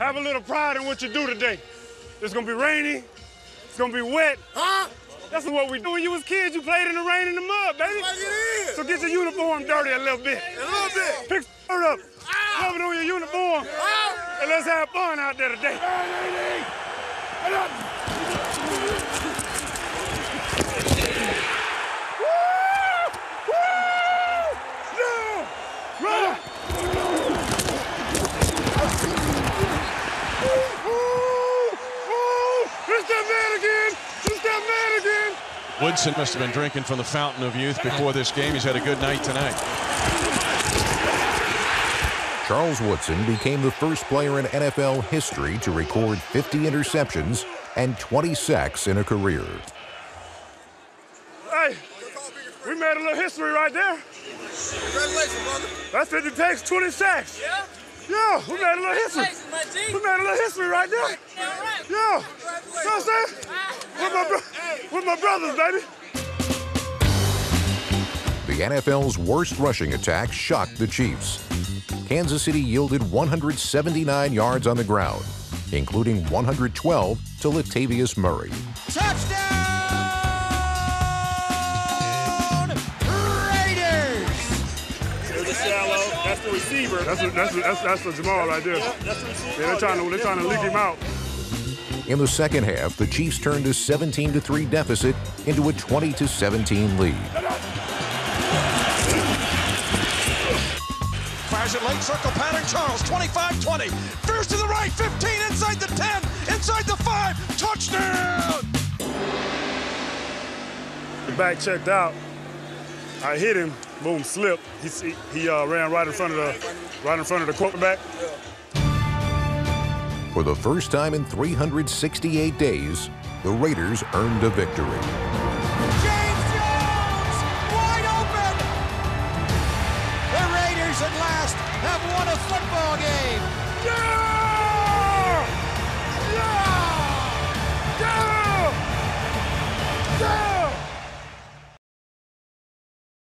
Have a little pride in what you do today. It's gonna be rainy. It's gonna be wet. Huh? That's what we do. When you was kids, you played in the rain and the mud, baby. Like it is. So get your uniform dirty a little bit. A little bit. Pick shirt up. Ah. Rub it on your uniform. Ah. And let's have fun out there today. Woodson must have been drinking from the fountain of youth before this game. He's had a good night tonight. Charles Woodson became the first player in NFL history to record 50 interceptions and 20 sacks in a career. Hey, we made a little history right there. Congratulations, brother. That's it. It takes 20 sacks. Yeah? Yeah, we made a little history. Congratulations, my G. We made a little history right there. Yeah. Yeah. You know what I'm saying? With my, bro- with my brothers, baby. The NFL's worst rushing attack shocked the Chiefs. Kansas City yielded 179 yards on the ground, including 112 to Latavius Murray. Touchdown! That's the receiver. That's a, that's a, that's that's the Jamaal right there. Yeah, that's the receiver. Yeah, they're trying to they're trying to leak him out. In the second half, the Chiefs turned a 17 3 deficit into a 20 17 lead. Fires it late circle pattern. Charles 25 20. Veers to the right. 15 inside the 10. Inside the 5. Touchdown! The back checked out. I hit him, boom, slipped. He, he uh, ran right in front of the right in front of the quarterback. For the first time in 368 days, the Raiders earned a victory. James Jones, wide open! The Raiders at last have won a football game. Yeah! Yeah! Yeah! yeah!